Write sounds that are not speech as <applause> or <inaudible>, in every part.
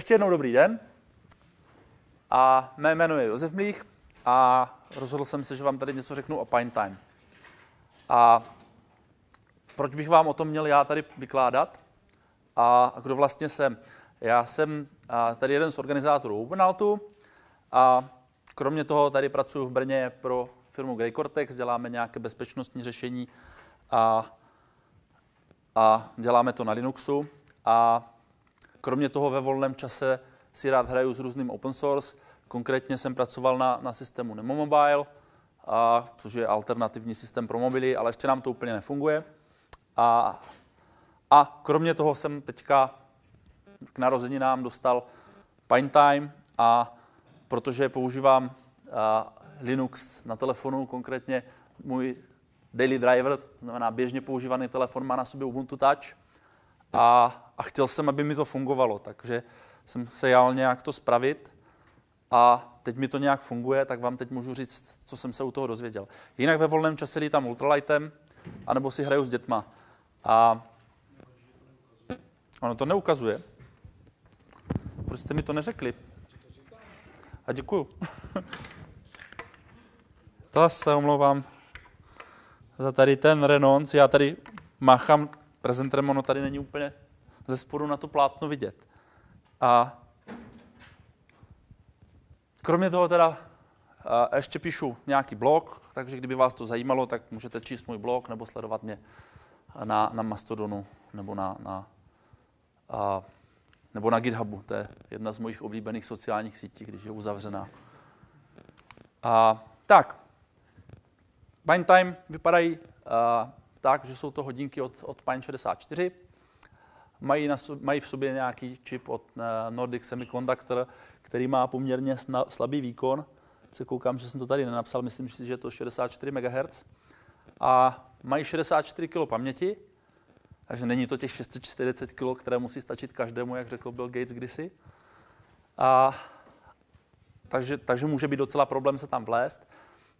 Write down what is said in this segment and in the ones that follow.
ještě jednou dobrý den. A mé jméno je Josef Mlích a rozhodl jsem se, že vám tady něco řeknu o Pine Time. A proč bych vám o tom měl já tady vykládat? A kdo vlastně jsem? Já jsem tady jeden z organizátorů OpenAltu a kromě toho tady pracuji v Brně pro firmu Grey Cortex, děláme nějaké bezpečnostní řešení a, a děláme to na Linuxu. A kromě toho ve volném čase si rád hraju s různým open source. Konkrétně jsem pracoval na, na systému Nemo Mobile, a, což je alternativní systém pro mobily, ale ještě nám to úplně nefunguje. A, a kromě toho jsem teďka k narozeninám dostal Time a protože používám a, Linux na telefonu, konkrétně můj daily driver, to znamená běžně používaný telefon, má na sobě Ubuntu Touch a, a chtěl jsem, aby mi to fungovalo, takže jsem se jal nějak to spravit a teď mi to nějak funguje, tak vám teď můžu říct, co jsem se u toho dozvěděl. Jinak ve volném čase lítám ultralightem, anebo si hraju s dětma. A ono to neukazuje. Proč jste mi to neřekli? A děkuju. <laughs> to se omlouvám za tady ten renonc. Já tady máchám prezenterem, ono tady není úplně ze spodu na to plátno vidět. A kromě toho teda ještě píšu nějaký blog, takže kdyby vás to zajímalo, tak můžete číst můj blog nebo sledovat mě na, na Mastodonu nebo na, na, a, nebo na GitHubu. To je jedna z mojich oblíbených sociálních sítí, když je uzavřená. A, tak, Pine Time vypadají tak, že jsou to hodinky od, od Pine 64. Mají, na, mají v sobě nějaký čip od uh, Nordic Semiconductor, který má poměrně sna, slabý výkon. Se koukám, že jsem to tady nenapsal, myslím si, že je to 64 MHz. A mají 64 kg paměti, takže není to těch 640 kg, které musí stačit každému, jak řekl Bill Gates kdysi. A, takže, takže může být docela problém se tam vlézt.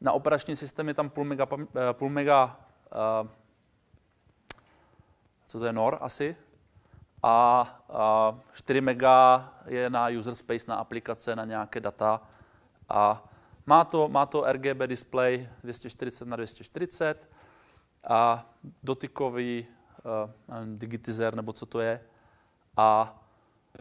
Na operační systém je tam půl mega, eh, půl mega uh, co to je NOR asi, a, a 4 mega je na user space, na aplikace, na nějaké data a má to, má to RGB display 240 na 240 a dotykový uh, digitizer, nebo co to je. A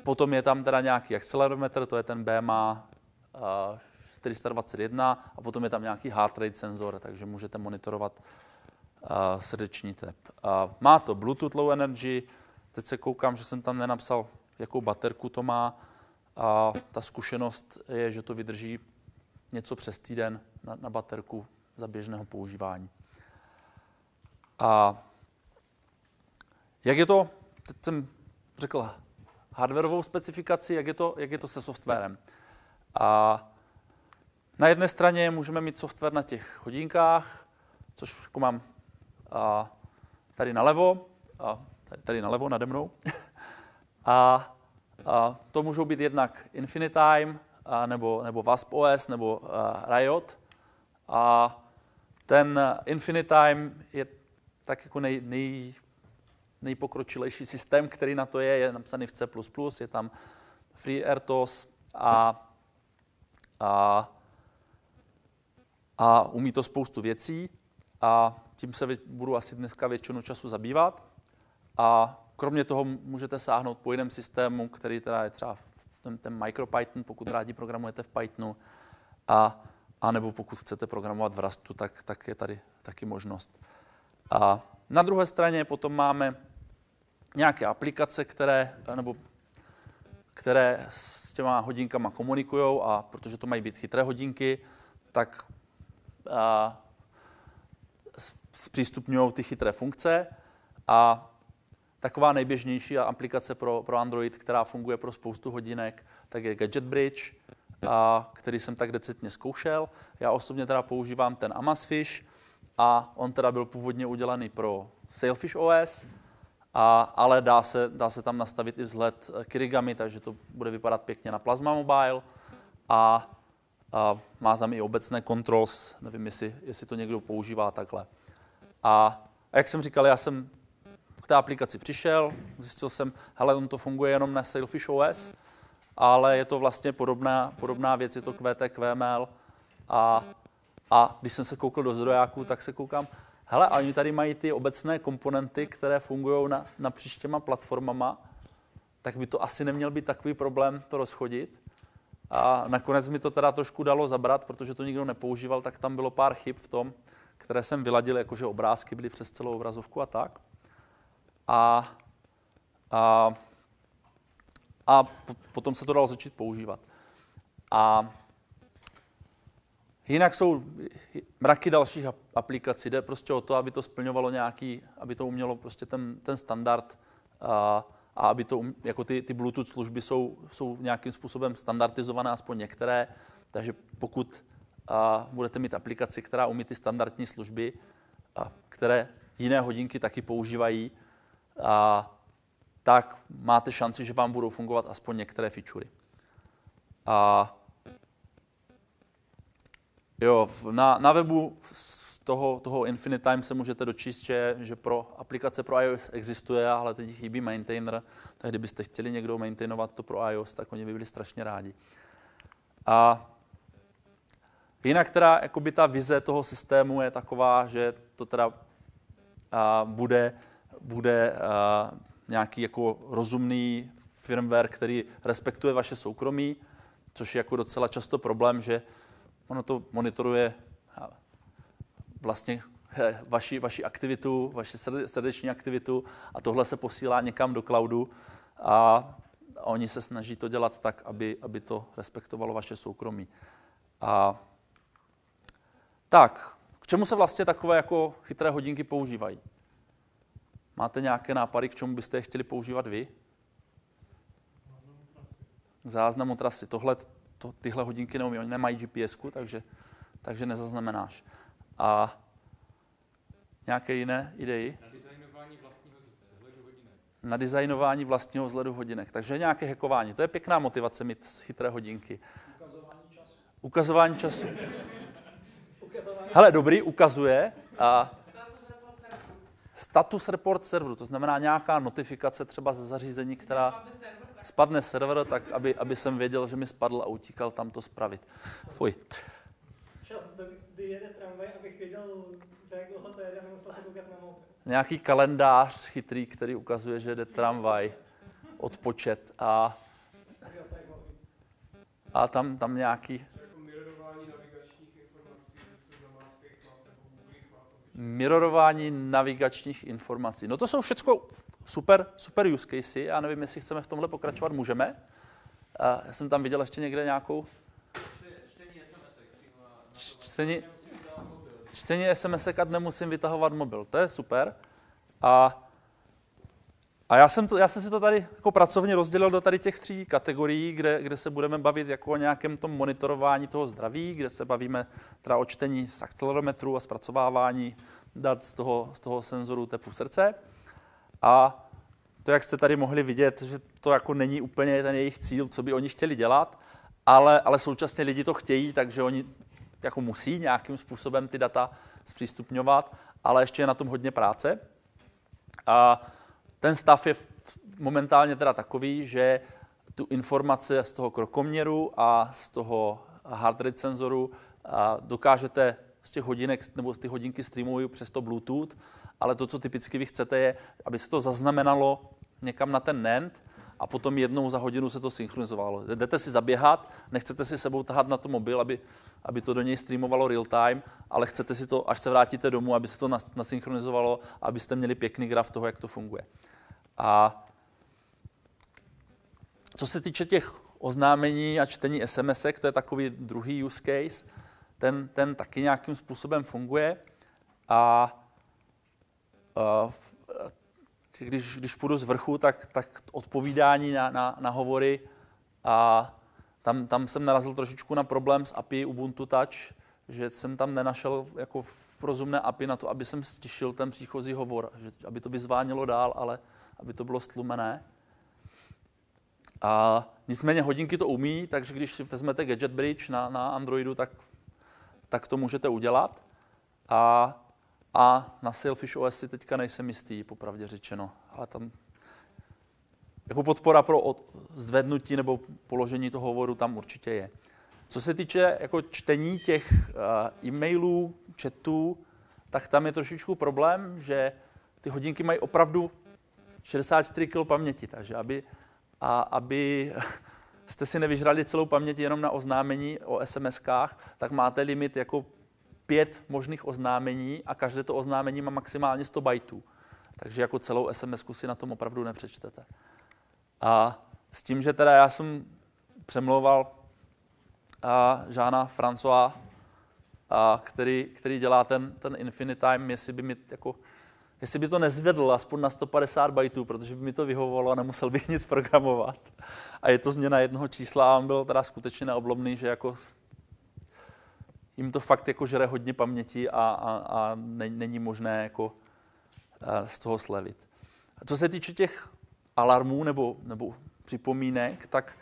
potom je tam teda nějaký accelerometr, to je ten BMA uh, 421 a potom je tam nějaký heart rate senzor, takže můžete monitorovat srdeční tep. Uh, má to Bluetooth Low Energy, teď se koukám, že jsem tam nenapsal, jakou baterku to má a ta zkušenost je, že to vydrží něco přes týden na, na baterku za běžného používání. A jak je to, teď jsem řekl hardwareovou specifikaci, jak je to, jak je to se softwarem. A na jedné straně můžeme mít software na těch hodinkách, což jako mám a, tady nalevo, a tady, tady nalevo nade mnou. a, a to můžou být jednak Infinitime, a, nebo, nebo Wasp OS, nebo a, Riot. A ten Infinitime je tak jako nej, nej, nejpokročilejší systém, který na to je, je napsaný v C++, je tam FreeRTOS a, a, a umí to spoustu věcí a tím se budu asi dneska většinu času zabývat. A kromě toho můžete sáhnout po jiném systému, který teda je třeba v ten, ten MicroPython, pokud rádi programujete v Pythonu, a, a nebo pokud chcete programovat v Rustu, tak, tak je tady taky možnost. A na druhé straně potom máme nějaké aplikace, které, nebo které s těma hodinkama komunikují a protože to mají být chytré hodinky, tak zpřístupňují ty chytré funkce a taková nejběžnější aplikace pro, pro Android, která funguje pro spoustu hodinek, tak je Gadget Bridge, a, který jsem tak decentně zkoušel. Já osobně teda používám ten Amazfish a on teda byl původně udělaný pro Sailfish OS, a, ale dá se, dá se tam nastavit i vzhled Kirigami, takže to bude vypadat pěkně na Plasma Mobile a, a má tam i obecné controls, nevím, jestli, jestli to někdo používá takhle. A, a jak jsem říkal, já jsem k té aplikaci přišel, zjistil jsem, hele, on to funguje jenom na Sailfish OS ale je to vlastně podobná, podobná věc, je to QTQML a, a když jsem se koukal do zdrojáků, tak se koukám, hele, a oni tady mají ty obecné komponenty, které fungují na, na příštěma platformama, tak by to asi neměl být takový problém to rozchodit. A nakonec mi to teda trošku dalo zabrat, protože to nikdo nepoužíval, tak tam bylo pár chyb v tom, které jsem vyladil, jakože obrázky byly přes celou obrazovku a tak. A, a, a potom se to dalo začít používat. A jinak jsou mraky dalších aplikací. Jde prostě o to, aby to splňovalo nějaký, aby to umělo prostě ten, ten standard a, a aby to, um, jako ty, ty Bluetooth služby jsou, jsou nějakým způsobem standardizované, aspoň některé, takže pokud a, budete mít aplikaci, která umí ty standardní služby, a, které jiné hodinky taky používají, a, tak máte šanci, že vám budou fungovat aspoň některé featurey. A, jo, na, na webu toho, toho Infinite Time se můžete dočíst, že, že pro aplikace pro iOS existuje, ale teď chybí maintainer, tak kdybyste chtěli někdo maintainovat to pro iOS, tak oni by byli strašně rádi. A jinak teda jakoby ta vize toho systému je taková, že to teda a, bude, bude a, nějaký jako rozumný firmware, který respektuje vaše soukromí, což je jako docela často problém, že ono to monitoruje vlastně vaši, vaši aktivitu, vaši srdeční aktivitu a tohle se posílá někam do cloudu a oni se snaží to dělat tak, aby, aby to respektovalo vaše soukromí. A tak, k čemu se vlastně takové jako chytré hodinky používají? Máte nějaké nápady, k čemu byste je chtěli používat vy? K záznamu trasy. Tohle, to, tyhle hodinky neumí, oni nemají GPS, takže, takže nezaznamenáš. A nějaké jiné? Na designování vlastního vzhledu hodinek. Na designování vlastního vzhledu hodinek. Takže nějaké hekování. To je pěkná motivace mít chytré hodinky. Ukazování času. Ukazování času. Hele, dobrý, ukazuje. A status report serveru, to znamená nějaká notifikace třeba ze zařízení, která spadne server, tak aby, aby jsem věděl, že mi spadl a utíkal tam to spravit. Fuj. čas, kdy jede tramvaj, abych věděl, za jak dlouho to jede, nemusel se koukat na mobil. Nějaký kalendář chytrý, který ukazuje, že jde tramvaj, odpočet a, a tam, tam nějaký Jako mirorování navigačních informací ze seznamáckých map nebo Google map. Mirorování navigačních informací. No to jsou všechno super, super use casey. Já nevím, jestli chceme v tomhle pokračovat, můžeme. Já jsem tam viděl ještě někde nějakou Čtení čtení SMS a nemusím vytahovat mobil. To je super. A, a já, jsem to, já jsem si to tady jako pracovně rozdělil do tady těch tří kategorií, kde, kde se budeme bavit jako o nějakém tom monitorování toho zdraví, kde se bavíme teda o čtení z akcelerometru a zpracovávání dat z toho, z toho senzoru tepu srdce. A to, jak jste tady mohli vidět, že to jako není úplně ten jejich cíl, co by oni chtěli dělat, ale, ale současně lidi to chtějí, takže oni jako musí nějakým způsobem ty data zpřístupňovat, ale ještě je na tom hodně práce. A ten stav je momentálně teda takový, že tu informaci z toho krokoměru a z toho heart rate senzoru dokážete z těch hodinek, nebo ty hodinky streamují přes to Bluetooth, ale to, co typicky vy chcete, je, aby se to zaznamenalo někam na ten NAND a potom jednou za hodinu se to synchronizovalo. Jdete si zaběhat, nechcete si sebou tahat na to mobil, aby, aby to do něj streamovalo real time, ale chcete si to, až se vrátíte domů, aby se to nas- nasynchronizovalo, abyste měli pěkný graf toho, jak to funguje. A co se týče těch oznámení a čtení SMS, to je takový druhý use case, ten, ten taky nějakým způsobem funguje. A, v- když, když půjdu z vrchu, tak, tak odpovídání na, na, na hovory a tam, tam jsem narazil trošičku na problém s API Ubuntu Touch, že jsem tam nenašel jako v rozumné API na to, aby jsem stišil ten příchozí hovor, že, aby to vyzvánělo dál, ale aby to bylo stlumené. A nicméně hodinky to umí, takže když si vezmete Gadget Bridge na, na Androidu, tak, tak to můžete udělat. A, a na Sailfish OS si teďka nejsem jistý, popravdě řečeno. Ale tam jako podpora pro od, zvednutí nebo položení toho hovoru tam určitě je. Co se týče jako čtení těch uh, e-mailů, chatů, tak tam je trošičku problém, že ty hodinky mají opravdu 64 kg paměti, takže aby, a, aby <laughs> jste si nevyžrali celou paměť jenom na oznámení o SMS-kách, tak máte limit jako pět možných oznámení a každé to oznámení má maximálně 100 bajtů. Takže jako celou SMS si na tom opravdu nepřečtete. A s tím, že teda já jsem přemlouval a Žána François, a který, který dělá ten, ten Infinite Time, jestli by mi jako, jestli by to nezvedl aspoň na 150 bajtů, protože by mi to vyhovovalo a nemusel bych nic programovat. A je to změna jednoho čísla a on byl teda skutečně neoblomný, že jako jim to fakt jako žere hodně paměti a, a, a není možné jako eh, z toho slevit. A co se týče těch alarmů nebo, nebo připomínek, tak,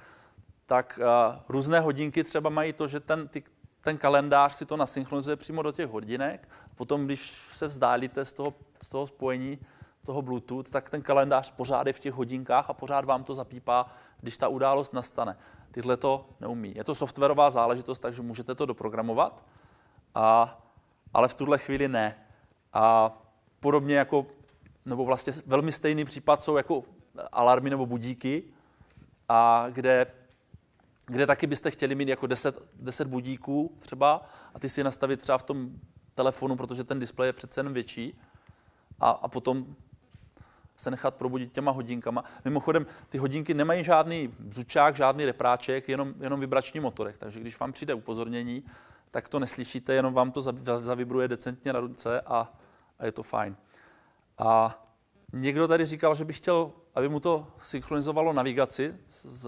tak uh, různé hodinky třeba mají to, že ten, ty, ten kalendář si to nasynchronizuje přímo do těch hodinek. Potom, když se vzdálíte z toho, z toho spojení, toho Bluetooth, tak ten kalendář pořád je v těch hodinkách a pořád vám to zapípá, když ta událost nastane. Tyhle to neumí. Je to softwarová záležitost, takže můžete to doprogramovat, a, ale v tuhle chvíli ne. A podobně jako, nebo vlastně velmi stejný případ jsou jako alarmy nebo budíky, a kde, kde taky byste chtěli mít jako 10, 10 budíků třeba a ty si nastavit třeba v tom telefonu, protože ten displej je přece jen větší a, a potom se nechat probudit těma hodinkama. Mimochodem, ty hodinky nemají žádný bzučák, žádný repráček, jenom, jenom vibrační motorek, takže když vám přijde upozornění, tak to neslyšíte, jenom vám to zavibruje decentně na ruce a, a je to fajn. A někdo tady říkal, že by chtěl aby mu to synchronizovalo navigaci z,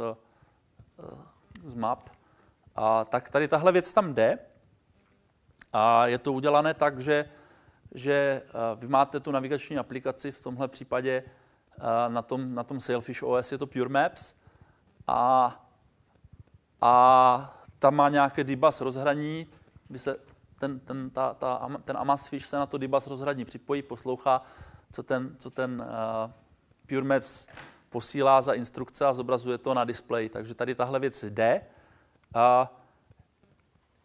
z map. A tak tady tahle věc tam jde a je to udělané tak, že, že eh, vy máte tu navigační aplikaci, v tomhle případě eh, na tom, na tom Sailfish OS je to Pure Maps a, a tam má nějaké debus rozhraní, by se ten, ten, ta, ta, ten Amazfish se na to debus rozhraní připojí, poslouchá, co ten, co ten uh, Pure Maps posílá za instrukce a zobrazuje to na displeji. Takže tady tahle věc jde. A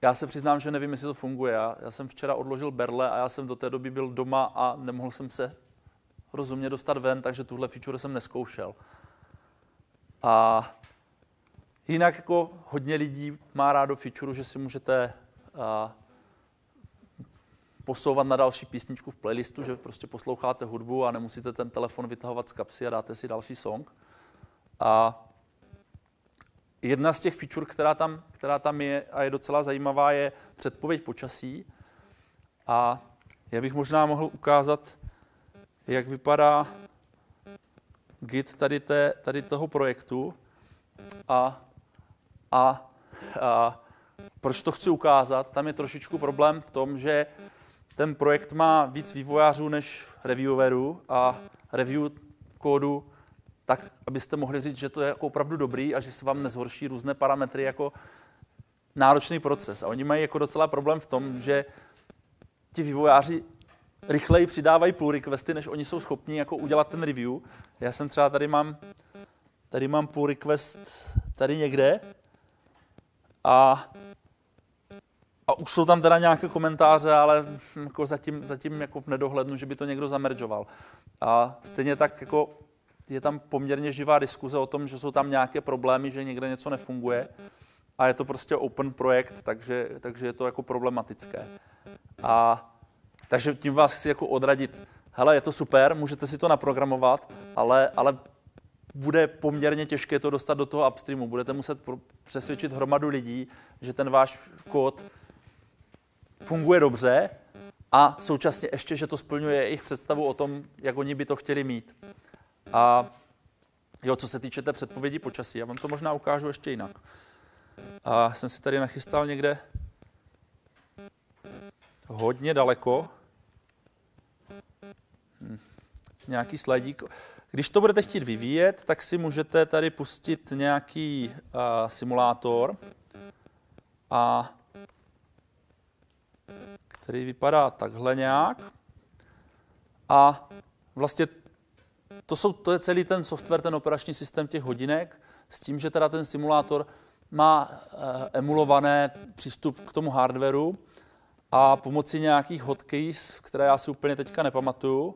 já se přiznám, že nevím, jestli to funguje. Já, já jsem včera odložil berle a já jsem do té doby byl doma a nemohl jsem se rozumně dostat ven, takže tuhle feature jsem neskoušel. A jinak jako hodně lidí má rádo feature, že si můžete a, posouvat na další písničku v playlistu, že prostě posloucháte hudbu a nemusíte ten telefon vytahovat z kapsy a dáte si další song. A jedna z těch feature, která tam, která tam je a je docela zajímavá, je předpověď počasí. A já bych možná mohl ukázat, jak vypadá git tady, té, tady toho projektu. A, a, a proč to chci ukázat? Tam je trošičku problém v tom, že ten projekt má víc vývojářů než reviewerů a review kódu tak, abyste mohli říct, že to je jako opravdu dobrý a že se vám nezhorší různé parametry jako náročný proces. A oni mají jako docela problém v tom, že ti vývojáři rychleji přidávají pull requesty, než oni jsou schopni jako udělat ten review. Já jsem třeba tady mám, tady mám pull request tady někde a a už jsou tam teda nějaké komentáře, ale jako zatím, zatím jako v nedohlednu, že by to někdo zameržoval. A stejně tak jako je tam poměrně živá diskuze o tom, že jsou tam nějaké problémy, že někde něco nefunguje a je to prostě open projekt, takže, takže je to jako problematické. A takže tím vás chci jako odradit, hele, je to super, můžete si to naprogramovat, ale, ale bude poměrně těžké to dostat do toho upstreamu. Budete muset přesvědčit hromadu lidí, že ten váš kód funguje dobře a současně ještě, že to splňuje jejich představu o tom, jak oni by to chtěli mít. A jo, co se týče té předpovědi počasí, já vám to možná ukážu ještě jinak. A jsem si tady nachystal někde hodně daleko hm, nějaký slajdík. Když to budete chtít vyvíjet, tak si můžete tady pustit nějaký uh, simulátor a který vypadá takhle nějak. A vlastně to, jsou, to je celý ten software, ten operační systém těch hodinek, s tím, že teda ten simulátor má uh, emulované přístup k tomu hardwareu a pomocí nějakých hotkeys, které já si úplně teďka nepamatuju,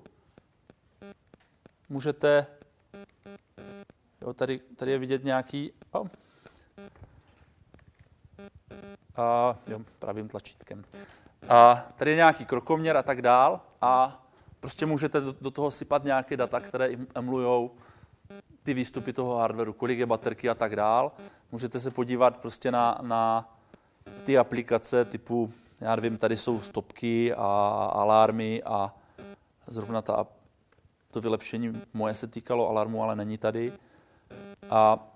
můžete, jo, tady, tady je vidět nějaký, oh, a, jo, pravým tlačítkem. A tady je nějaký krokoměr a tak dál a prostě můžete do, toho sypat nějaké data, které emulují ty výstupy toho hardwareu, kolik je baterky a tak dál. Můžete se podívat prostě na, na ty aplikace typu, já nevím, tady jsou stopky a alarmy a zrovna ta, to vylepšení moje se týkalo alarmu, ale není tady. A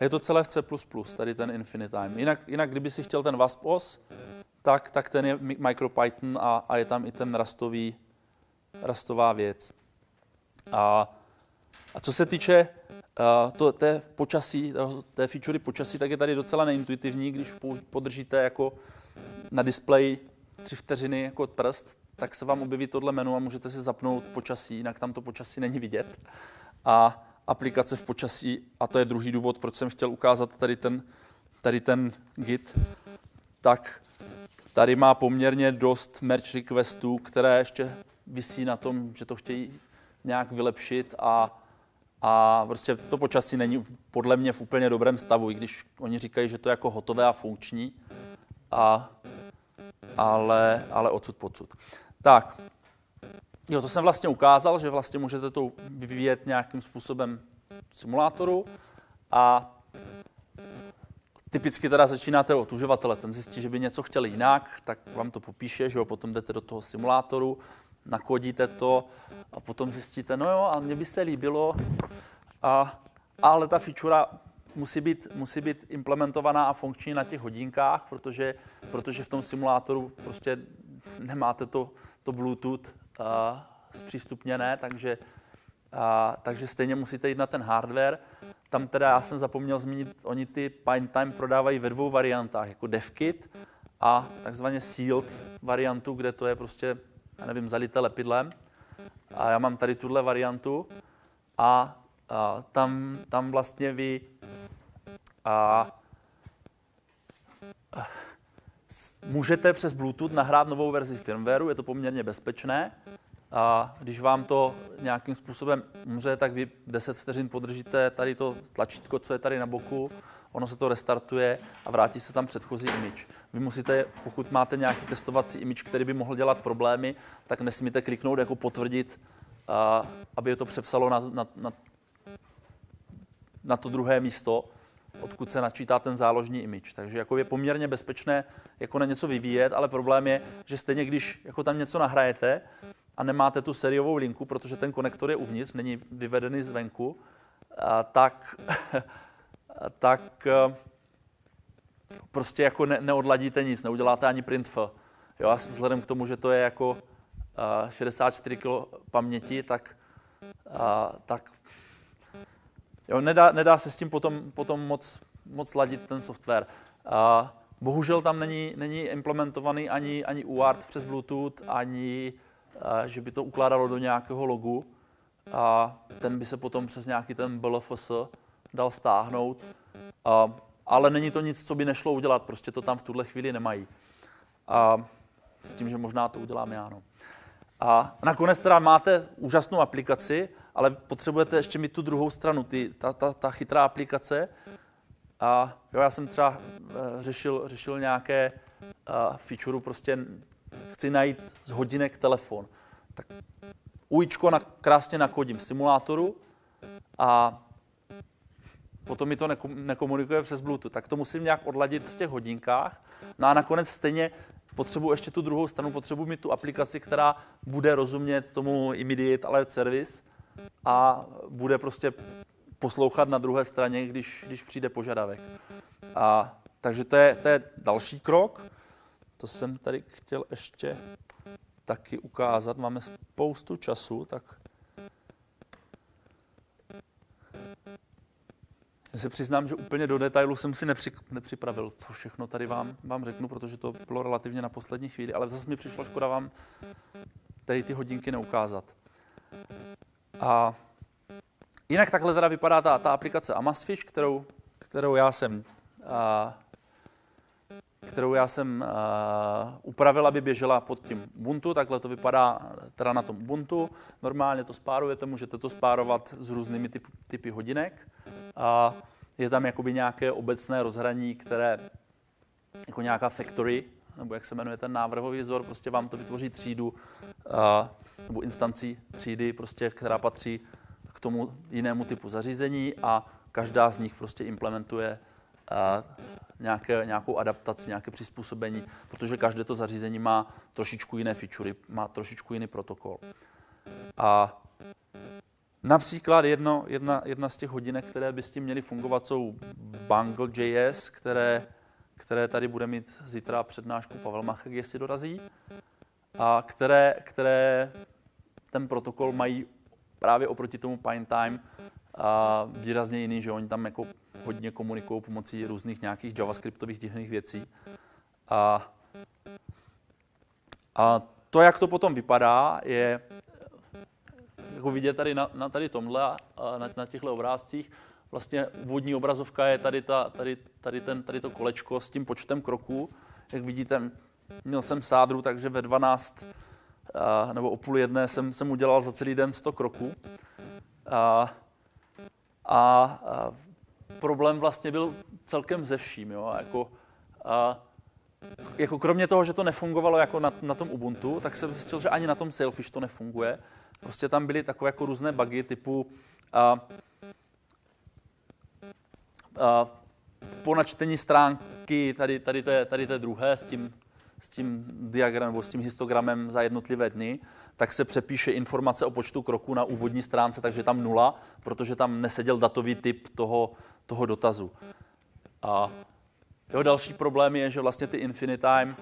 je to celé v C++, tady ten Infinitime. Jinak, jinak kdyby si chtěl ten WASP-OS, tak, tak ten je MicroPython a, a je tam i ten rastový, rastová věc. A, a co se týče uh, to, té počasí, té featurey počasí, tak je tady docela neintuitivní, když podržíte jako na displeji tři vteřiny jako prst, tak se vám objeví tohle menu a můžete si zapnout počasí, jinak tam to počasí není vidět. A aplikace v počasí, a to je druhý důvod, proč jsem chtěl ukázat tady ten, tady ten Git, tak tady má poměrně dost merge requestů, které ještě visí na tom, že to chtějí nějak vylepšit a, a prostě to počasí není podle mě v úplně dobrém stavu, i když oni říkají, že to je jako hotové a funkční, a, ale, ale odsud pocud. Tak, jo, to jsem vlastně ukázal, že vlastně můžete to vyvíjet nějakým způsobem simulátoru a typicky teda začínáte od uživatele, ten zjistí, že by něco chtěl jinak, tak vám to popíše, že jo, potom jdete do toho simulátoru, nakodíte to a potom zjistíte, no jo, a mně by se líbilo, a, ale ta feature musí být, musí být implementovaná a funkční na těch hodinkách, protože, protože v tom simulátoru prostě nemáte to, to Bluetooth uh, zpřístupněné, takže, uh, takže stejně musíte jít na ten hardware. Tam teda já jsem zapomněl zmínit, oni ty Time prodávají ve dvou variantách, jako DevKit a takzvaně sealed variantu, kde to je prostě já nevím, zalité lepidlem. A já mám tady tuhle variantu a, a tam, tam vlastně vy a, a, můžete přes Bluetooth nahrát novou verzi firmwareu, je to poměrně bezpečné. A když vám to nějakým způsobem umře, tak vy 10 vteřin podržíte tady to tlačítko, co je tady na boku, ono se to restartuje a vrátí se tam předchozí image. Vy musíte, pokud máte nějaký testovací image, který by mohl dělat problémy, tak nesmíte kliknout jako potvrdit, aby je to přepsalo na, na, na, na to druhé místo, odkud se načítá ten záložní image. Takže jako je poměrně bezpečné jako na něco vyvíjet, ale problém je, že stejně když jako tam něco nahrajete a nemáte tu sériovou linku, protože ten konektor je uvnitř, není vyvedený zvenku, tak <laughs> tak eh, prostě jako ne, neodladíte nic, neuděláte ani printf. Jo, a vzhledem k tomu, že to je jako uh, eh, 64 kg paměti, tak, uh, tak jo, nedá, nedá se s tím potom, potom moc, moc ladit ten software. Bohužel tam není, není implementovaný ani, ani UART přes Bluetooth, ani že by to ukládalo do nějakého logu. A ten by se potom přes nějaký ten BLFS dal stáhnout, a, ale není to nic, co by nešlo udělat, prostě to tam v tuhle chvíli nemají. A s tím, že možná to udělám já. No. A nakonec teda máte úžasnou aplikaci, ale potřebujete ještě mít tu druhou stranu, ty, ta, ta, ta chytrá aplikace. A jo, já jsem třeba uh, řešil, řešil nějaké uh, feature, prostě chci najít z hodinek telefon. Tak ujíčko na, krásně nakodím v simulátoru a potom mi to nekomunikuje přes Bluetooth, tak to musím nějak odladit v těch hodinkách. No a nakonec stejně potřebuji ještě tu druhou stranu, potřebuji mít tu aplikaci, která bude rozumět tomu immediate alert service a bude prostě poslouchat na druhé straně, když, když přijde požadavek. A, takže to je, to je další krok. To jsem tady chtěl ještě taky ukázat. Máme spoustu času, tak Já se přiznám, že úplně do detailu jsem si nepři, nepřipravil. To všechno tady vám, vám řeknu, protože to bylo relativně na poslední chvíli, ale zase mi přišlo škoda vám tady ty hodinky neukázat. A jinak takhle teda vypadá ta, ta aplikace Amazfish, kterou, kterou já jsem a, kterou já jsem uh, upravil, aby běžela pod tím Ubuntu. Takhle to vypadá teda na tom Ubuntu. Normálně to spárujete, můžete to spárovat s různými typ, typy hodinek. A je tam jakoby nějaké obecné rozhraní, které jako nějaká factory, nebo jak se jmenuje ten návrhový vzor, prostě vám to vytvoří třídu uh, nebo instanci třídy, prostě, která patří k tomu jinému typu zařízení a každá z nich prostě implementuje uh, nějaké, nějakou adaptaci, nějaké přizpůsobení, protože každé to zařízení má trošičku jiné featurey, má trošičku jiný protokol. A například jedno, jedna, jedna z těch hodinek, které by s tím měly fungovat, jsou Bangle.js, které, které tady bude mít zítra přednášku Pavel Machek, jestli dorazí, a které, které ten protokol mají právě oproti tomu Pine Time a výrazně jiný, že oni tam jako hodně komunikují pomocí různých nějakých javascriptových divných věcí. A, a to, jak to potom vypadá, je jako vidět tady na, na tady tomhle, na, na těchto obrázcích, vlastně úvodní obrazovka je tady, ta, tady, tady, ten, tady to kolečko s tím počtem kroků. Jak vidíte, měl jsem sádru, takže ve 12 nebo o půl jedné jsem, jsem udělal za celý den 100 kroků. A, a problém vlastně byl celkem ze vším. Jo? Jako, a, jako kromě toho, že to nefungovalo jako na, na tom Ubuntu, tak jsem zjistil, že ani na tom Sailfish to nefunguje. Prostě tam byly takové jako různé bugy typu a, a, po načtení stránky tady, tady, té, tady té druhé s tím, s tím diagramem nebo s tím histogramem za jednotlivé dny, tak se přepíše informace o počtu kroků na úvodní stránce, takže tam nula, protože tam neseděl datový typ toho, toho dotazu. A jeho další problém je, že vlastně ty Infinitime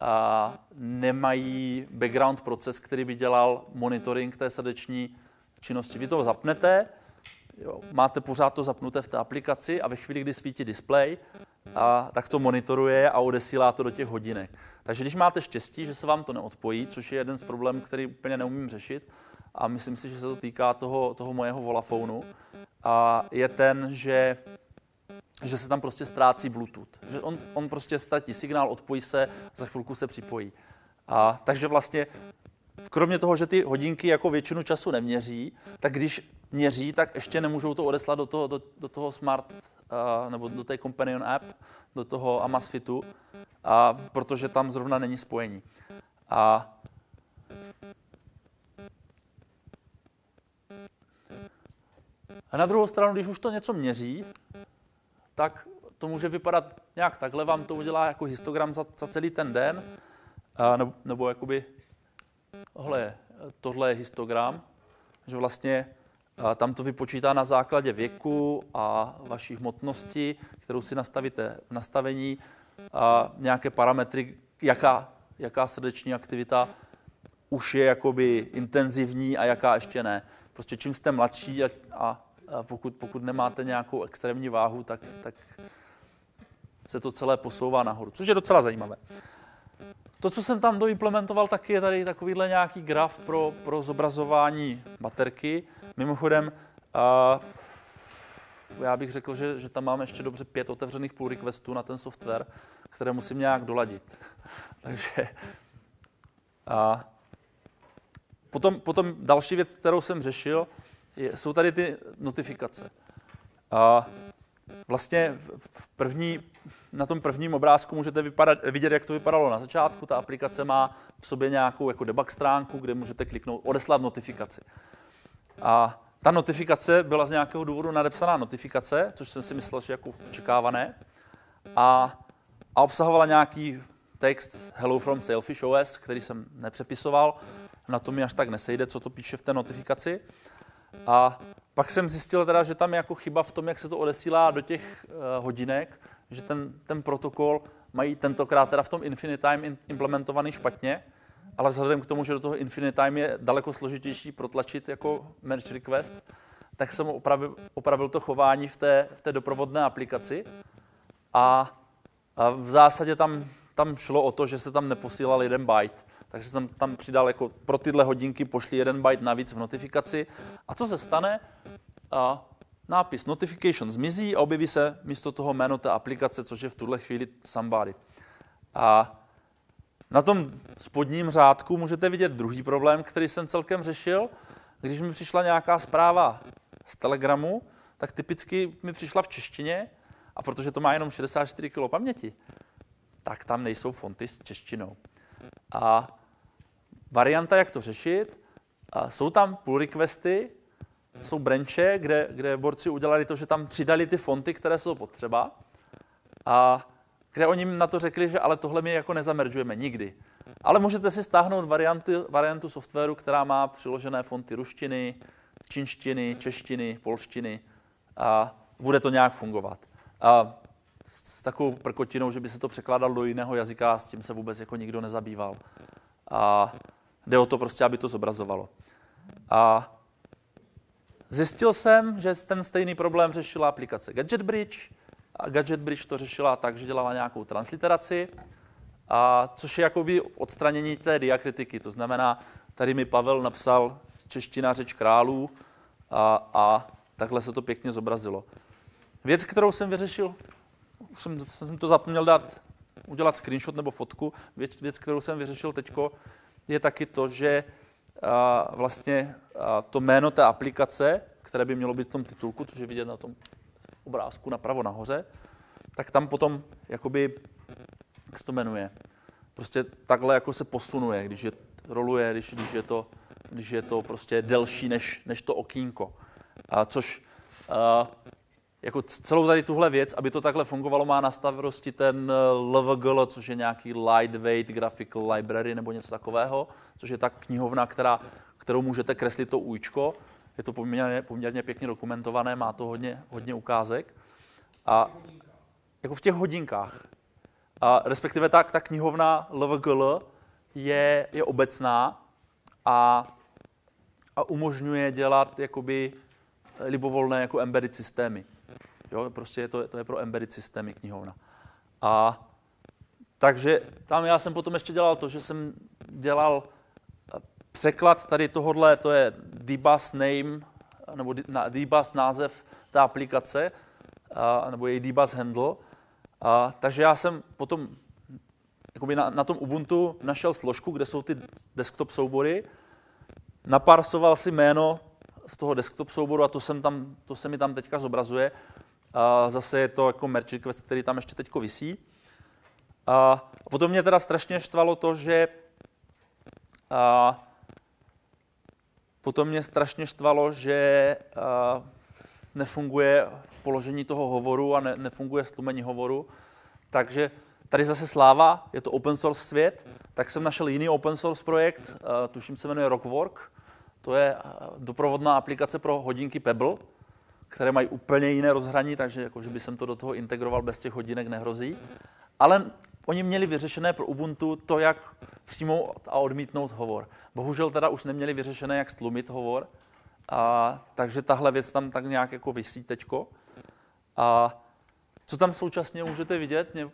a nemají background proces, který by dělal monitoring té srdeční činnosti. Vy to zapnete, jo, máte pořád to zapnuté v té aplikaci a ve chvíli, kdy svítí display, a tak to monitoruje a odesílá to do těch hodinek. Takže když máte štěstí, že se vám to neodpojí, což je jeden z problémů, který úplně neumím řešit, a myslím si, že se to týká toho, toho mojeho volafonu, a je ten, že, že se tam prostě ztrácí Bluetooth. Že on, on prostě ztratí signál, odpojí se, za chvilku se připojí. A, takže vlastně kromě toho, že ty hodinky jako většinu času neměří, tak když měří, tak ještě nemůžou to odeslat do toho, do, do toho smart, uh, nebo do té companion app, do toho Amazfitu, a, protože tam zrovna není spojení. A A na druhou stranu, když už to něco měří, tak to může vypadat nějak takhle, vám to udělá jako histogram za, za celý ten den, a nebo, nebo jakoby, tohle, tohle je histogram, že vlastně a tam to vypočítá na základě věku a vaší hmotnosti, kterou si nastavíte v nastavení, a nějaké parametry, jaká, jaká srdeční aktivita už je jakoby intenzivní a jaká ještě ne. Prostě čím jste mladší a, a pokud, pokud nemáte nějakou extrémní váhu, tak, tak se to celé posouvá nahoru, což je docela zajímavé. To, co jsem tam doimplementoval, taky je tady takovýhle nějaký graf pro, pro zobrazování baterky. Mimochodem, uh, já bych řekl, že, že tam mám ještě dobře pět otevřených pull requestů na ten software, které musím nějak doladit. <laughs> Takže uh, potom, potom další věc, kterou jsem řešil, jsou tady ty notifikace. A vlastně v první, na tom prvním obrázku můžete vypadat, vidět, jak to vypadalo na začátku. Ta aplikace má v sobě nějakou jako debug stránku, kde můžete kliknout odeslat notifikaci. A ta notifikace byla z nějakého důvodu nadepsaná notifikace, což jsem si myslel, že jako očekávané. A, a obsahovala nějaký text Hello from Sailfish OS, který jsem nepřepisoval. Na to mi až tak nesejde, co to píše v té notifikaci. A pak jsem zjistil teda, že tam je jako chyba v tom, jak se to odesílá do těch uh, hodinek, že ten, ten protokol mají tentokrát teda v tom Infinitime implementovaný špatně, ale vzhledem k tomu, že do toho Infinitime je daleko složitější protlačit jako merge request, tak jsem opravil, opravil to chování v té, v té doprovodné aplikaci a, a v zásadě tam, tam šlo o to, že se tam neposílal jeden byte. Takže jsem tam přidal jako pro tyhle hodinky pošli jeden byte navíc v notifikaci. A co se stane? A nápis notification zmizí a objeví se místo toho jméno té aplikace, což je v tuhle chvíli somebody. A na tom spodním řádku můžete vidět druhý problém, který jsem celkem řešil. Když mi přišla nějaká zpráva z Telegramu, tak typicky mi přišla v češtině a protože to má jenom 64 kg paměti, tak tam nejsou fonty s češtinou. A varianta, jak to řešit, a jsou tam pull requesty, jsou branche, kde, kde borci udělali to, že tam přidali ty fonty, které jsou potřeba a kde oni na to řekli, že ale tohle my jako nezameržujeme nikdy. Ale můžete si stáhnout variantu, variantu softwaru, která má přiložené fonty ruštiny, čínštiny, češtiny, polštiny a bude to nějak fungovat. A s takovou prkotinou, že by se to překládalo do jiného jazyka, s tím se vůbec jako nikdo nezabýval. A jde o to prostě, aby to zobrazovalo. A zjistil jsem, že ten stejný problém řešila aplikace Gadget Bridge. A Gadget Bridge to řešila tak, že dělala nějakou transliteraci, a což je jakoby odstranění té diakritiky. To znamená, tady mi Pavel napsal čeština řeč králů a, a takhle se to pěkně zobrazilo. Věc, kterou jsem vyřešil, už jsem, jsem to zapomněl dát, udělat screenshot nebo fotku, věc, věc kterou jsem vyřešil teďko, je taky to, že vlastně to jméno té aplikace, které by mělo být v tom titulku, což je vidět na tom obrázku napravo nahoře, tak tam potom jakoby, jak se to jmenuje, prostě takhle jako se posunuje, když je roluje, když, když, je, to, když je to prostě delší než, než to okýnko. A což jako celou tady tuhle věc, aby to takhle fungovalo, má na starosti ten eh, LVGL, což je nějaký Lightweight Graphical Library nebo něco takového, což je ta knihovna, která, kterou můžete kreslit to újčko. Je to poměrně, poměrně pěkně dokumentované, má to hodně, hodně ukázek. A jako v těch hodinkách. A respektive tak, ta knihovna LVGL je, je obecná a, a umožňuje dělat jakoby libovolné jako embedded systémy. Jo, prostě je to, to je pro embedded systémy knihovna. A takže tam já jsem potom ještě dělal to, že jsem dělal překlad tady tohohle, to je dbus name, nebo dbus název té aplikace, a, nebo její dbus handle. A, takže já jsem potom jakoby na, na tom Ubuntu našel složku, kde jsou ty desktop soubory, naparsoval si jméno z toho desktop souboru a to, jsem tam, to se mi tam teďka zobrazuje. A zase je to jako merge request, který tam ještě teďko visí. A potom mě teda strašně štvalo to, že a potom mě strašně štvalo, že nefunguje položení toho hovoru a ne, nefunguje stlumení hovoru. Takže tady zase sláva, je to open source svět, tak jsem našel jiný open source projekt, tuším se jmenuje Rockwork. To je doprovodná aplikace pro hodinky Pebble, které mají úplně jiné rozhraní, takže jako, že by jsem to do toho integroval bez těch hodinek nehrozí. Ale oni měli vyřešené pro Ubuntu to, jak přijmout a odmítnout hovor. Bohužel teda už neměli vyřešené, jak stlumit hovor, a, takže tahle věc tam tak nějak jako vysí teďko. A co tam současně můžete vidět, mě